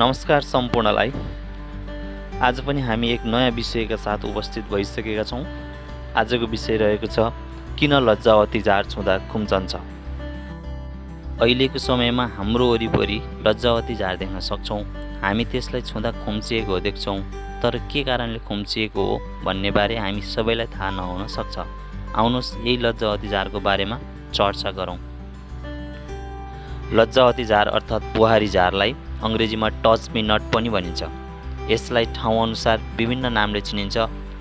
नमस्कार सम्पूर्णलाई। आज पनि हामी एक नयाँ विषयका साथ उपस्थित भइसकेका छौँ। आजको विषय रहेको छ किन लज्जावती झार छुँदा खुम्चन्छ अहिलेको समयमा हाम्रो वरिपरि लज्जावती झार देख्न सक्छौँ। हामी त्यसलाई छुँदा खुम्चिएको देख्छौँ तर के कारणले खुम्चिएको हो भन्ने बारे हामी सबैलाई थाहा नहुन सक्छ। आउनुहोस् यही लज्जावती झारको बारेमा चर्चा गरौँ। लज्जावती झार अर्थात् बुहारी झारलाई अङ्ग्रेजीमा टच मी नट पनि भनिन्छ। यसलाई ठाउँअनुसार विभिन्न नामले चिनिन्छ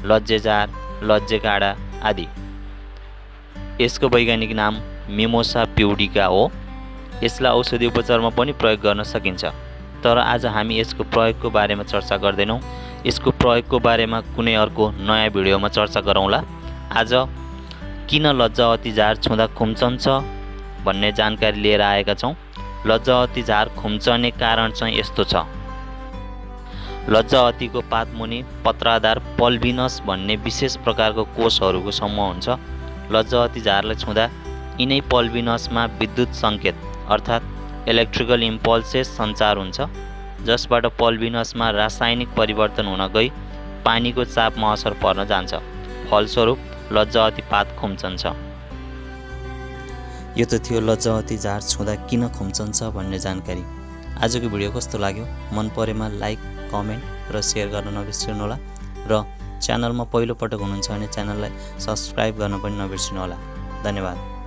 लज्जेजार लज्जे काँडा आदि। यसको वैज्ञानिक नाम मिमोसा प्युडिका हो। यसलाई औषधि उपचारमा पनि प्रयोग गर्न सकिन्छ। तर आज हामी यसको प्रयोगको बारेमा चर्चा गर्दैनौँ। यसको प्रयोगको बारेमा कुनै अर्को नयाँ भिडियोमा चर्चा गरौँला। आज किन लज्जावती झार छुँदा खुम्चन्छ भन्ने जानकारी लिएर आएका छौँ। लज्जावती झार खुम्चने कारण चाहिँ यस्तो छ। लज्जावतीको पातमुनि पत्राधार पल्भिनस भन्ने विशेष प्रकारको कोषहरूको समूह हुन्छ। लज्जावती झारलाई छुँदा यिनै पल्भिनसमा विद्युत सङ्केत अर्थात् इलेक्ट्रिकल इम्पल्सेस सञ्चार हुन्छ जसबाट पल्भिनसमा रासायनिक परिवर्तन हुन गई पानीको चापमा असर पर्न जान्छ। फलस्वरूप लज्जावती पात खुम्चन्छ यो त थियो लज्जावती झार छुँदा किन खुम्चन्छ भन्ने जानकारी। आजको भिडियो कस्तो लाग्यो? मन परेमा लाइक कमेन्ट र सेयर गर्न नबिर्सिनुहोला र च्यानलमा पहिलोपटक हुनुहुन्छ भने च्यानललाई सब्सक्राइब गर्न पनि नबिर्सिनुहोला। धन्यवाद।